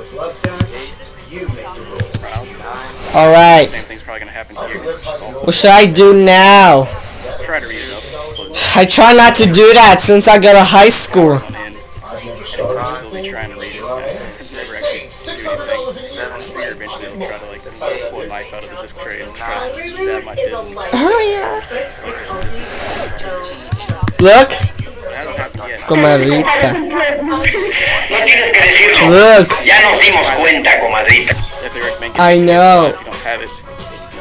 With love sound, you make the rules. Alright. Same thing's probably gonna happen here. What should I do now? try to read it up. I try not to do that since I go to high school. And probably try and read it. and Never actually do anything. Figure eventually I'll try to like pull a knife out of the disc tray and try to stab my is a fist. light. Hurry up. Look. That hasn't. Comadrita. No tienes que decirlo. Look. Ya nos dimos cuenta, comadrita. I know. If you don't have it,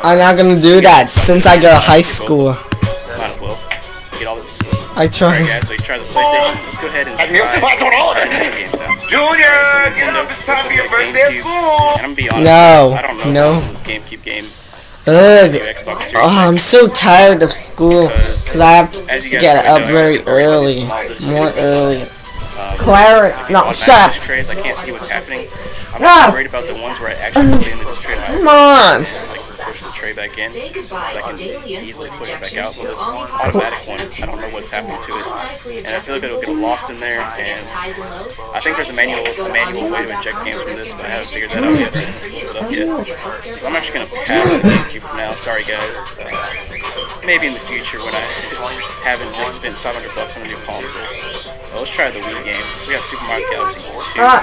I'm not gonna do that since I go to high school. might as well. Get all the I Alright try. guys, so you try the PlayStation. Let's go ahead and try Adiós, te falta una hora. try the games. Junior, get up, it's time for your birthday at school. I'm gonna be honest, No, I don't know no. GameCube game, Ugh. Xbox Oh, I'm so tired of school because I have to get up very early, more early. Clara, no, automatic shut up. disc trays. I can't see what's happening. I'm not worried about the ones where I actually put in the disc tray and Come I on. like push the tray back in. Say goodbye I can easily insulin push it back out. But this automatic Plus one, I don't know what's happening to it. And I feel like it'll get lost in there. Against And highs and lows. I think there's a manual, a manual way to inject games from this, but I haven't figured that out yet. I haven't pulled it up yet. So I'm actually gonna pass the GameCube for now. Sorry guys. Uh, maybe in the future when I haven't just spent 500 bucks on a new console. Well, let's try the Wii game. We got Super Mario Galaxy 2. Ah,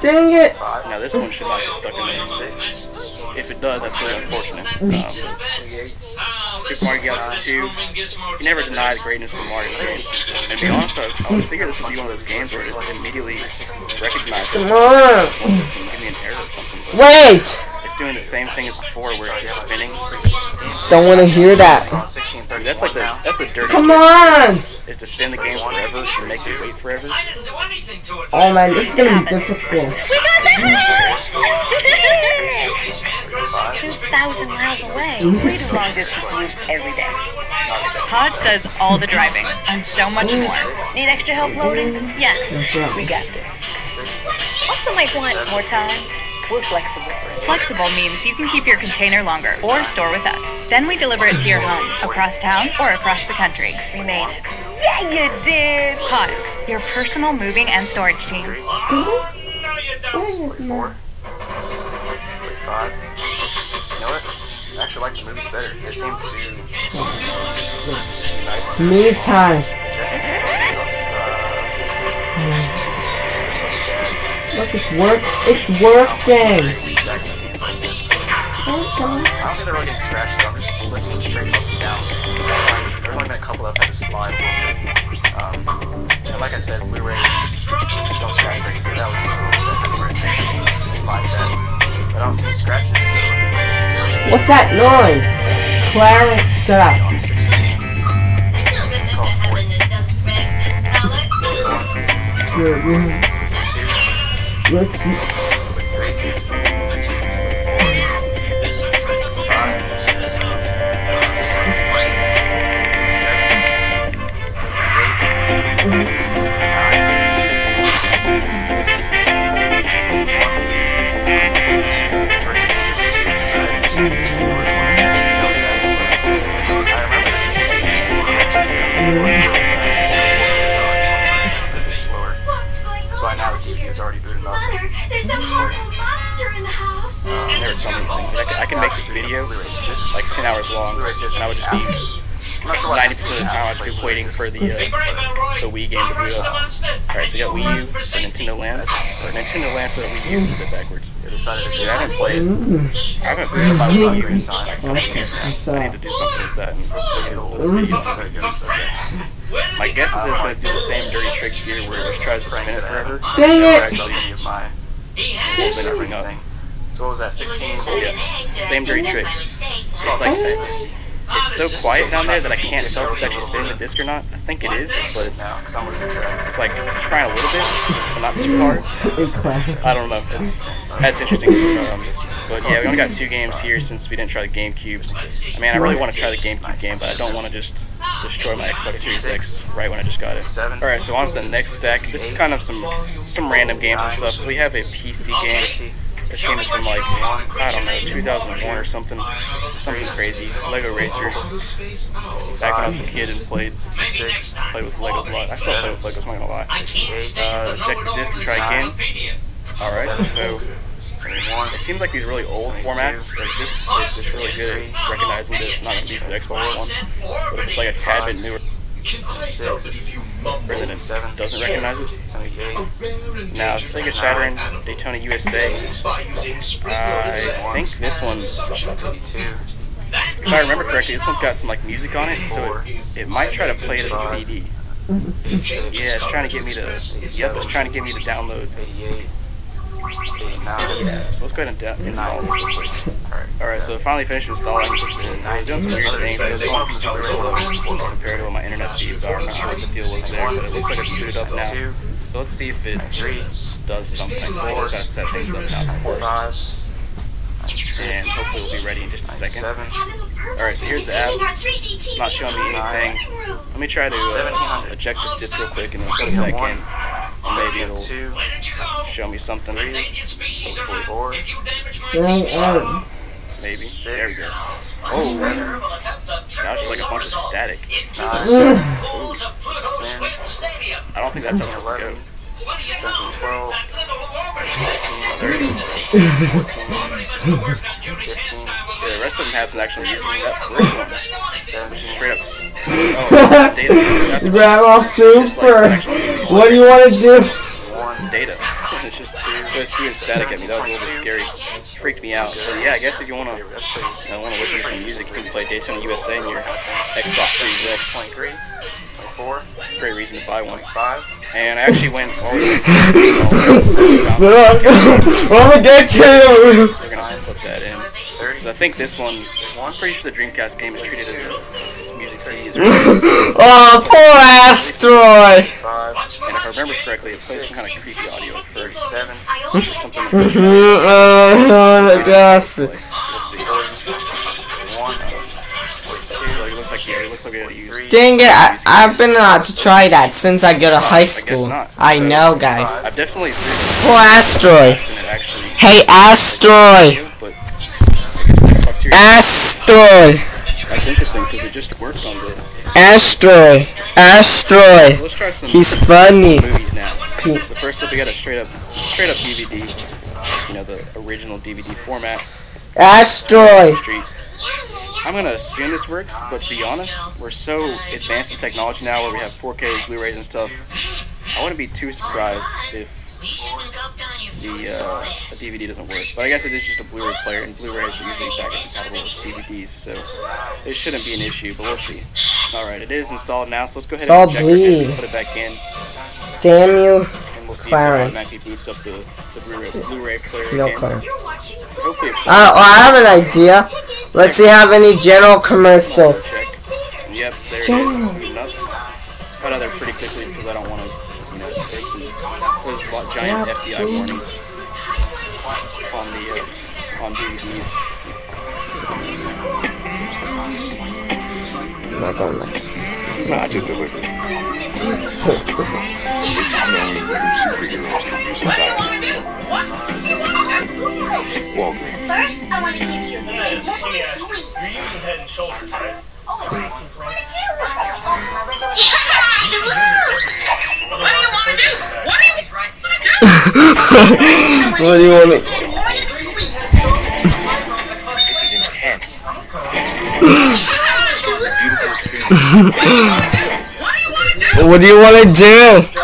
dang it. Now this one should not get stuck in there. If it does, that's really unfortunate. Um, Super Mario Galaxy 2, you never the greatness of Mario games. And to be honest, I, I would figure this would be one of those games where it immediately recognizes Come on. give me an error or something. Wait. it's doing the same thing as before where it's just spinning. Don't want to hear that. Dude, that's like the that's the dirty Come on. is to spin the game forever and make it wait forever. Oh man, this is gonna be difficult. Two mm. thousand miles away. We do long distance moves every day. Pods does all the driving and so much mm. more. Need extra help loading? Yes, we got this. Also might want more time. We're flexible. Flexible means you can keep your container longer or store with us. Then we deliver it to your home, across town or across the country. We made it. Yeah, you did. Pods, your personal moving and storage team. Four. Five. You know what? I actually like the movies better. They seem to Me time. Look, it's work. It's working. I don't think they're really getting scratched, I'm just lifting straight up and down. There's only been a couple that have had to slide a little bit. Um, and like I said, Blu-rays don't scratch very easily. That was that slide that. But I don't see any scratches, so What's that noise? Clara, shut up. on 16. It's 10 hours long, and I would just be 90% of the time I'd be waiting for the uh, the Wii game to boot up. Alright, so we got Wii U for Nintendo Land, or Nintendo Land for the Wii U, is it backwards? They decided to Dude, I haven't played, I haven't played my Wii U in like I'm I need to do something with that. And so the videos. My guess is it's going to do the same dirty trick here where it just tries to spin it forever. Dang it! Actually, any of my Hopefully not ring up. thing. So what was that? 16. Yeah, same dirty trick. It's like, it's so quiet down there that I can't tell if it's actually spinning the disc or not. I think it is, but it's, now because I'm losing track. it's like trying a little bit, but not too hard. It's Clara. I don't know. It's, that's interesting. Um, but yeah, we only got two games here since we didn't try the GameCube. I mean, I really want to try the GameCube game, but I don't want to just destroy my Xbox Series X right when I just got it. Alright, so on to the next stack. This is kind of some some random games and stuff. So we have a PC game. This game is from like, I don't know, 2001 or something. Something crazy. Lego Racers. Back when I was a kid and played Six. played with Legos a lot. I still play with Legos, I'm not gonna lie. Uh, check the disc, try again. Alright, so it seems like these really old formats, like this is just really good at recognizing this, not at least the Xbox One. But it's like a tad bit newer Version, it doesn't recognize it. Seventy-eight. Now, Sega Saturn, Daytona USA, I think this one, Fifty-two. if I remember correctly, this one's got some like music on it, so it, it might try to play it as a CD. Yeah, it's trying to get me to, yep, it's trying to get me to download. So let's go ahead and install it real quick. Alright. So it finally finished installing. I was doing some weird things, but it's going super slow compared to what my internet speeds are. I'm not sure what the deal was there, but it looks like it's booted up now. So let's see if it does something. So I just set things up now and hopefully we'll be ready in just a second. Alright, so here's the app. It's not showing me anything. Let me try to uh, eject this disc real quick and then put it back in. And maybe it'll Two. show me something. Hopefully, Four. Dang it. maybe. There we go. Oh, now it's like a bunch of static. Nine. Ah, I don't think that's how it's supposed to go. Seven. Twelve. There it is. Fifteen. Yeah, the rest of them have some actual music. That first one, Seventeen. straight up. Oh, data. That's what Grandma Super. What do you want to do? One. data. It's just so it's static at me. That was a little bit scary. Freaked me out. So yeah, I guess if you wanna, That's pretty. uh, wanna listen to some music, you can play Daytona USA in your Xbox Series X. Twenty-three. Twenty-four. Great reason to buy one. Twenty-five. And I actually went all the way. But I'm, I'm gonna get to you. We're gonna put that in. Thirty. 'Cause I think this one, I'm pretty sure the Dreamcast game is treated as Oh, poor asteroid. And if I remember correctly, it plays some kind of creepy audio at first. Thirty-seven. Something like uh, yes. Like, let's see. One. It looks like it looks like we gotta use. Three. Dang it, I, I've been allowed to try that since I go to high school. I know, guys. I've definitely Poor asteroid. seen it actually, Hey, asteroid. but I guess Xbox Series Asteroid. That's interesting because it just works on the. Asteroid. Asteroid. Let's try some He's funny. movies now. So first up, we got a straight up, straight up DVD. You know, the original DVD format. Asteroid. I'm gonna assume this works, but to be honest, we're so advanced in technology now where we have 4K Blu-rays and stuff. I wouldn't be too surprised if the, uh, the DVD doesn't work. But I guess it is just a Blu-ray player, and Blu-rays are usually backwards compatible with DVDs, so it shouldn't be an issue. But we'll see. All right, it is installed now, so let's go ahead and eject the disc bleed. and put it back in, Damn you. and we'll see Clarence. if it automatically boots up the, the Blu-ray, Blu-ray player No again. comment. Hopefully, Uh, I have an idea. Let's see have any general commercials. Check. Yep, there General. it is. Cut out there pretty quickly because I don't want to, a lot giant Yeah, FBI see? warnings on the uh, on DVDs. Not gonna lie. Nah, I just delivered. this is. Walgreens. First, I want to give you a sweet. You're using head and shoulders, right? When I see to my regular. What do you want to do? What do you want? to do? What do you want to... This is intense. What do you want to do?